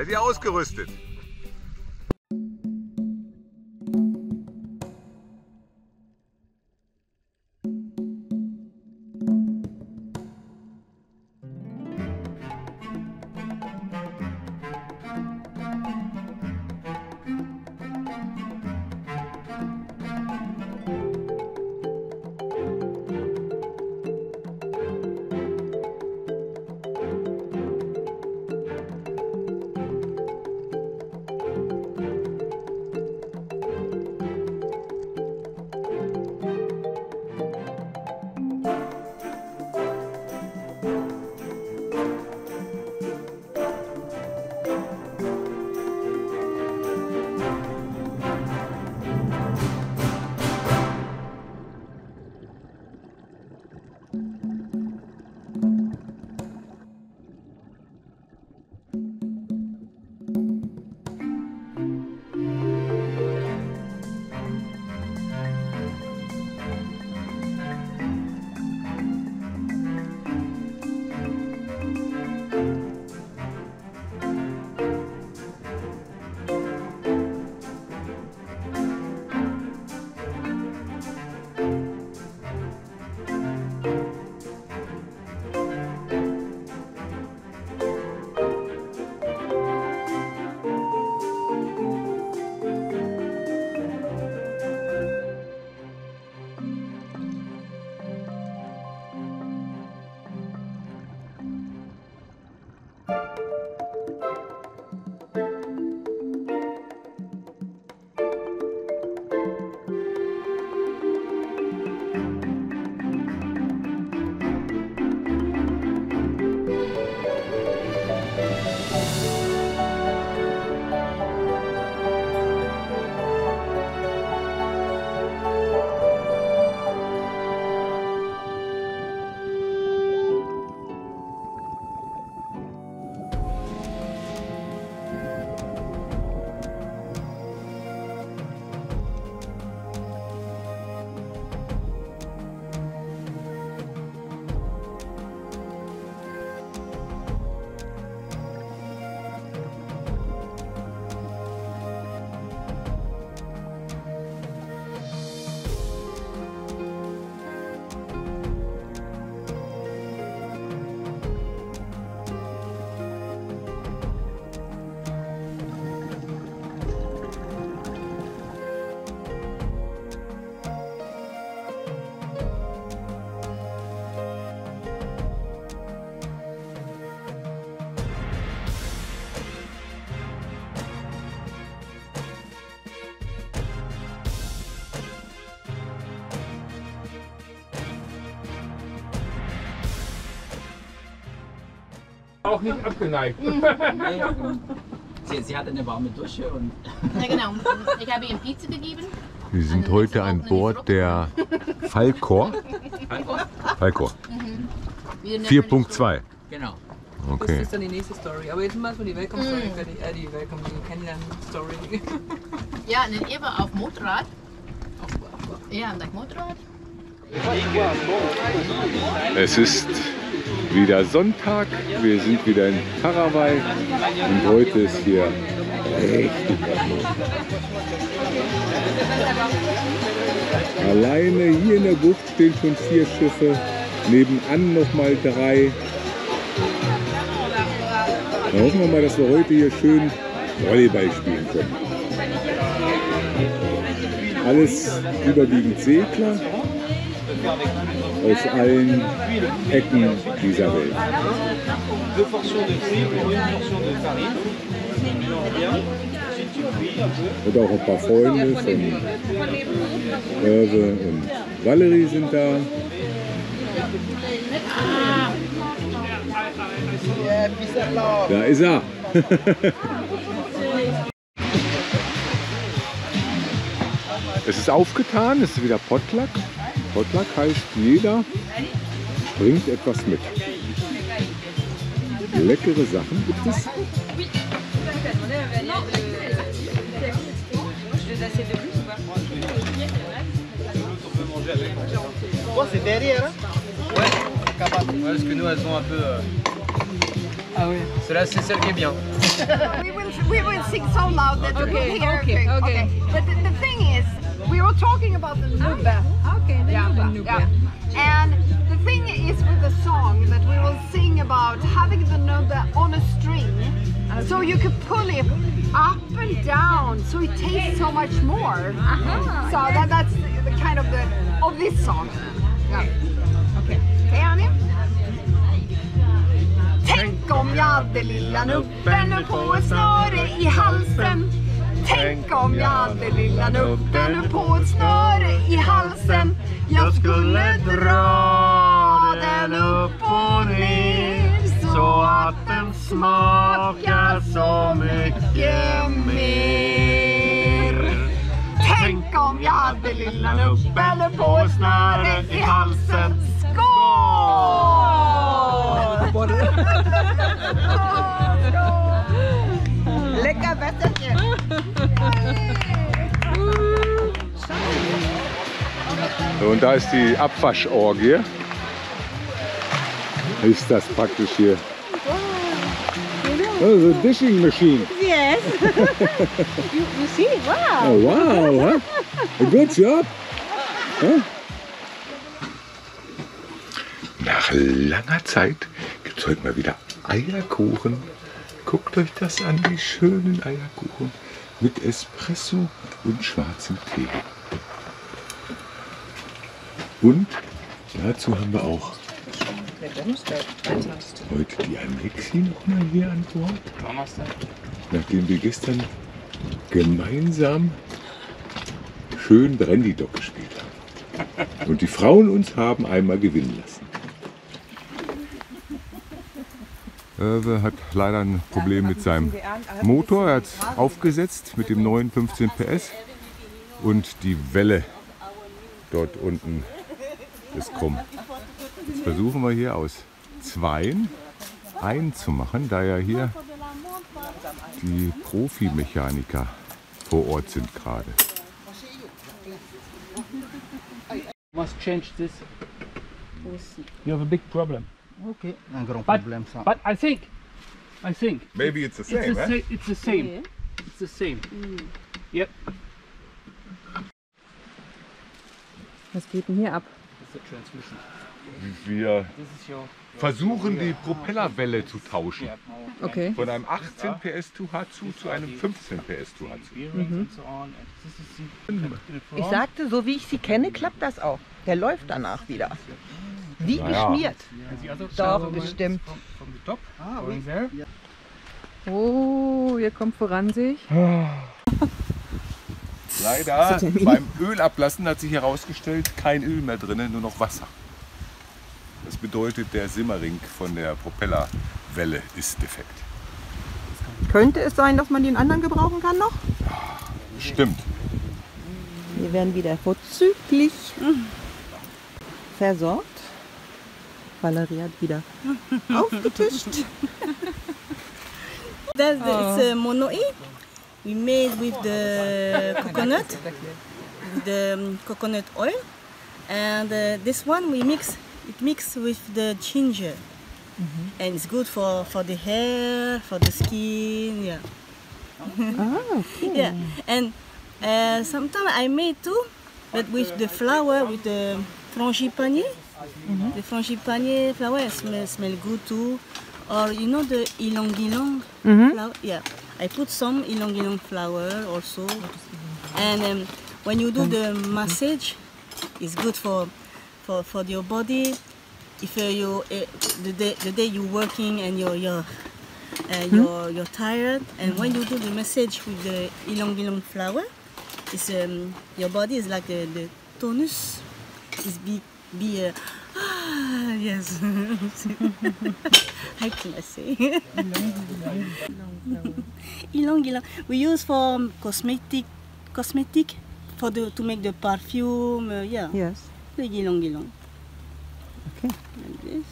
Seid ihr ausgerüstet? Auch nicht abgeneigt. Sie, sie hatte eine warme Dusche und Ja, genau. Ich habe ihm Pizza gegeben. Wir sind heute an Bord der Falkor. Falkor. Ihn 4.2. genau. Das Okay. ist dann die nächste Story. Aber jetzt mal so die Welcome Story fertig. Äh, die Welcome, die Kennenlernen-Story. so. Ja, en ihr war auf Motorrad. Ja, dat Motorrad. Es ist wieder Sonntag. Wir sind wieder in Paraguay. Und heute ist hier richtig was. Alleine hier in der Bucht stehen schon vier Schiffe. Nebenan nochmal drei. Dann hoffen wir mal, dass wir heute hier schön Volleyball spielen können. Alles überwiegend Segler aus allen Ecken dieser Welt. Und auch ein paar Freunde von Irve und Valerie sind da. Da ist er. es ist aufgetan, es ist wieder Potluck. Potluck heißt, jeder bringt etwas mit. Leckere Sachen gibt es? Toi, c'est derrière, hein? Ouais. Ouais, parce que nous, elles sont un peu. euh, ah oui. Cela, c'est celle qui est bien. We will we will sing so loud that you Okay, will hear. okay, okay. But the, the thing is, we were talking about the nubbe. Okay, the Yeah, Nubbe. yeah. And the thing is with the song that we will sing about having the nubbe on a string, so you can pull it up and down, so it tastes so much more. Uh-huh. So that, that's the, the kind of the of this song. Yeah. Okay. Okay, Annie? Tänk om jag hade lilla nubben på ett snöre i halsen. Tänk om jag hade lilla nubben på ett snöre i halsen. Jag skulle dra den upp och ner så att den smakar så mycket mer. Tänk om jag hade lilla nubben på ett snöre i halsen. Skål! Lecker und da ist die Abwaschorgie. Ist das praktisch hier. Oh, the dishing machine. Yes. you, you see? Wow. Oh, wow. Huh? A good job. Huh? Nach langer Zeit gibt es heute mal wieder Eierkuchen. Guckt euch das an, die schönen Eierkuchen mit Espresso und schwarzem Tee. Und dazu haben wir auch heute die Alexi noch mal hier an Bord. Nachdem wir gestern gemeinsam schön Brandy Dog gespielt haben. Und die Frauen uns haben einmal gewinnen lassen. Irve hat leider ein Problem mit seinem Motor. Er hat es aufgesetzt mit dem neuen 15 PS und die Welle dort unten ist krumm. Jetzt versuchen wir hier aus zweien einen zu machen, da ja hier die Profimechaniker vor Ort sind gerade. must change this. You have a big problem. Ok, un grand But, problème ça. but I think, I think Maybe it's the it's the, sa- it's the same. It's the same. Yep. Was geht denn hier ab? Wir versuchen die Propellerwelle zu tauschen. Okay. Von einem 18 PS Tuhatsu zu einem 15 PS Tuhatsu. bearings and so on. And this is the, the Ich sagte, so wie ich sie kenne, klappt das auch. Der läuft danach wieder. Wie Naja. geschmiert. Doch, bestimmt. There. Oh, hier kommt voran sich. Leider beim Ölablassen hat sich herausgestellt, kein Öl mehr drin, nur noch Wasser. Das bedeutet, der Simmering von der Propellerwelle ist defekt. Könnte es sein, dass man den anderen gebrauchen kann noch? Stimmt. Wir werden wieder vorzüglich versorgt. Valerie hat wieder aufgetischt. The, it's a mono-e. We made with the coconut, with the um, coconut oil, and uh, this one we mix. It mix with the ginger, and it's good for for the hair, for the skin. Yeah. Yeah, and uh, sometimes I made too, but with the flower, with the frangipanier. The frangipanier flower smell smell good too. Or you know the ylang ylang flower? Yeah, I put some ylang flower also. And um, when you do the massage, it's good for for, for your body. If uh, you uh, the day the day you're working and you're you're uh, you're, you're tired, and when you do the massage with the ylang flower, it's um, your body is like the, the tonus is be be uh, ah yes. How can I say ylang ylang we use for um, cosmetic cosmetic for the to make the perfume uh, yeah. Yes. the ylang ylang Okay. like this.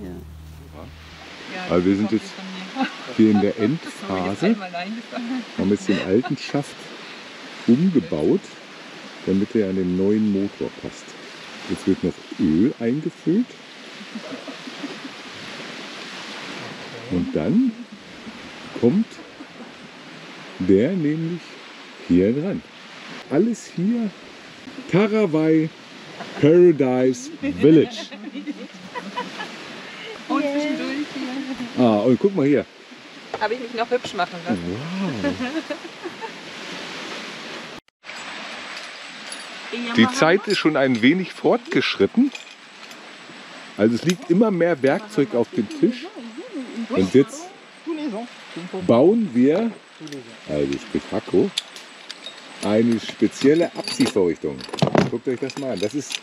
Yeah. Aber wir sind jetzt hier in der Endphase, eingefangen. haben jetzt den alten Schaft umgebaut, damit er an den neuen Motor passt. Jetzt wird noch Öl eingefüllt. Und dann kommt der nämlich hier dran. Alles hier Tarawai Paradise Village. Und zwischendurch hier. Ah, und guck mal hier. Habe ich mich noch hübsch machen lassen. Die Zeit ist schon ein wenig fortgeschritten. Also es liegt immer mehr Werkzeug auf dem Tisch. Und jetzt bauen wir, also sprich Hakko, eine spezielle Abziehvorrichtung. Guckt euch das mal an. Das ist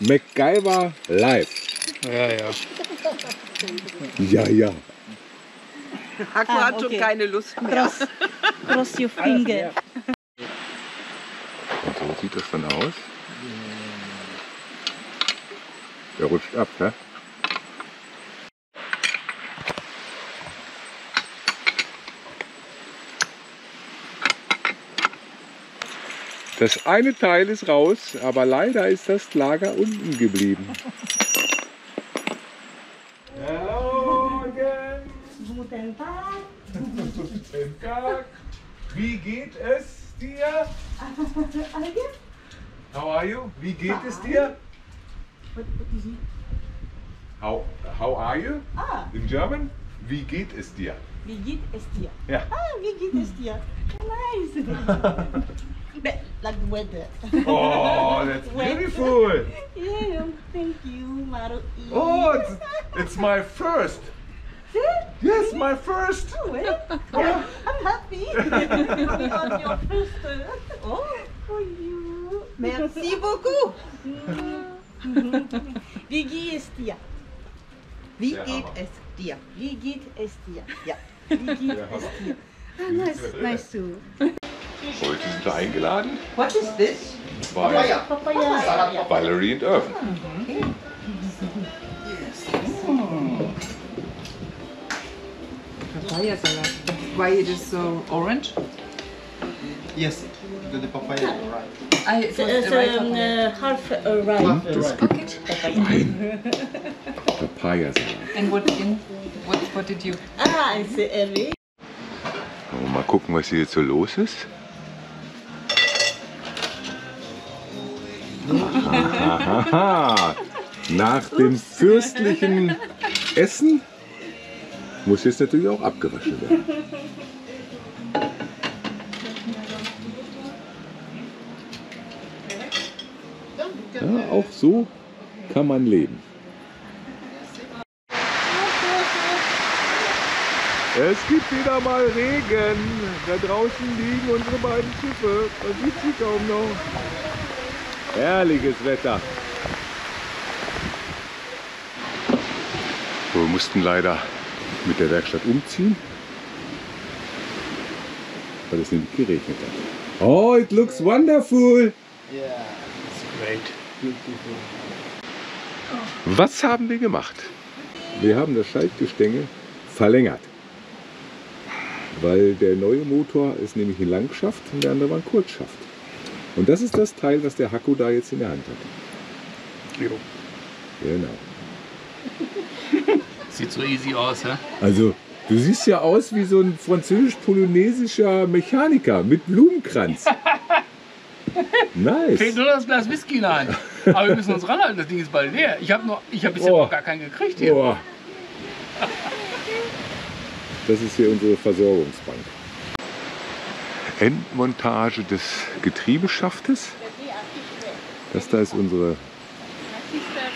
MacGyver Live. Ja, ja. Ja, ja. Akku Ah, hat schon okay. keine Lust mehr. Cross, cross your finger. Dann aus. Der rutscht ab, ne? Das eine Teil ist raus, aber leider ist das Lager unten geblieben. Guten Tag. Guten Tag. Wie geht es dir? How are you? Wie geht es dir? What, what is it? How, how are you? Ah, In German? Wie geht es dir? wie geht es dir? Ja. Ah, wie geht es dir? Nice. Be- like the weather. Oh, that's beautiful. yeah, thank you, Maru. Oh, it's, it's my first. Yes, my first. Oh, well, I'm, I'm happy. got your first. uh, Oh, for you. Merci beaucoup. Wie geht es dir? Wie geht es dir? Wie geht es dir? Ja. Wie geht es dir? Ah, nice, nice to. Heute sind wir eingeladen What is this? bei Papaya. Valerie und Irvin. Papaya salad. Why it is so orange? Yes, the, the papaya, right. I, it was the right papaya. uh, half uh. Und es gibt ein Papayasalat. And what in? What, what did you? Ah, uh, early. Oh, Mal gucken, was hier jetzt so los ist. Aha. Nach dem fürstlichen Essen muss jetzt natürlich auch abgewaschen werden. Ja, auch so kann man leben. Es gibt wieder mal Regen. Da draußen liegen unsere beiden Schiffe. Man sieht sie kaum noch. Herrliches Wetter. Wir mussten leider mit der Werkstatt umziehen, weil es nämlich geregnet hat. Oh, it looks wonderful. Yeah, it's great. Was haben wir gemacht? Wir haben das Schaltgestänge verlängert. Weil der neue Motor ist nämlich ein Langschaft und der andere war ein Kurzschaft. Und das ist das Teil, was der Hakku da jetzt in der Hand hat. Jo. Genau. Sieht so easy aus, hä? Also, du siehst ja aus wie so ein französisch-polonesischer Mechaniker mit Blumenkranz. Fehlt Nice. nur das Glas Whisky in der Hand. Aber wir müssen uns ranhalten, das Ding ist bald leer. Ich habe hab bisher Oh. noch gar keinen gekriegt hier. Boah. Das ist hier unsere Versorgungsbank. Endmontage des Getriebeschaftes. Das da ist unsere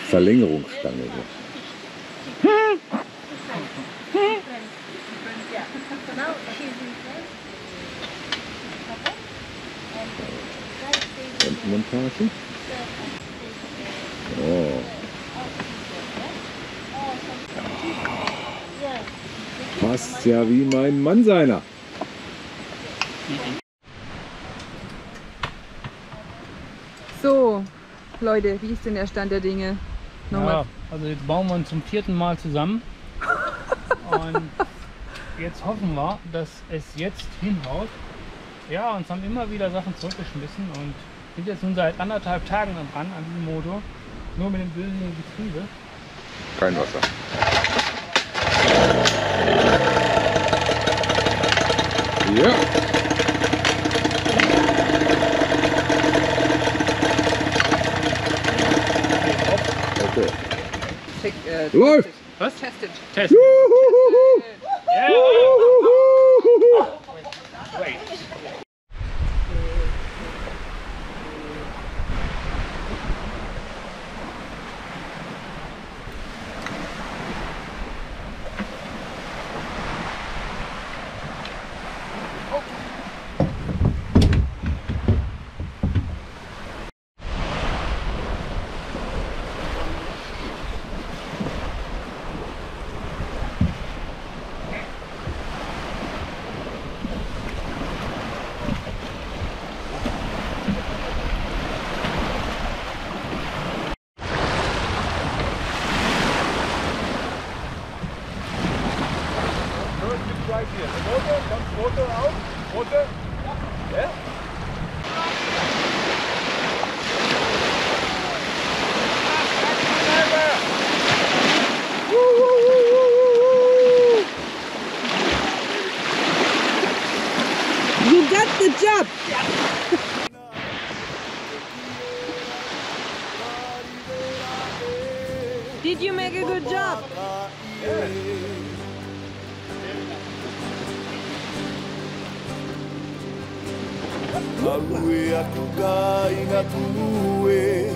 Verlängerungsstange. Hier. Endmontage. Passt ja wie mein Mann seiner. So, Leute, wie ist denn der Stand der Dinge? Nochmal. Ja, also jetzt bauen wir uns zum vierten Mal zusammen. Und jetzt hoffen wir, dass es jetzt hinhaut. Ja, uns haben immer wieder Sachen zurückgeschmissen und sind jetzt nun seit anderthalb Tagen dran an diesem Motor. Nur mit dem bösen Getriebe. Kein Wasser. Ja. Okay. Äh, Läuft! Was? Testet! Tested. Juhu. Tested. Yeah. You got the job. Did you make a good job? Aue aku kai ngā tunu e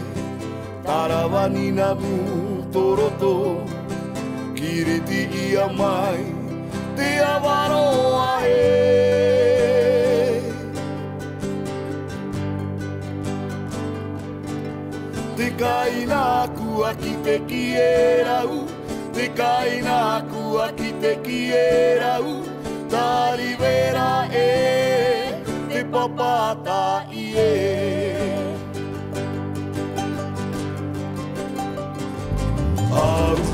Tarawani na toroto Kiriti ia mai te awaroa e te kaina kua ki te ki e rau. Te kaina kua ki te ki e rau. Ta rivera e te papata i e. Au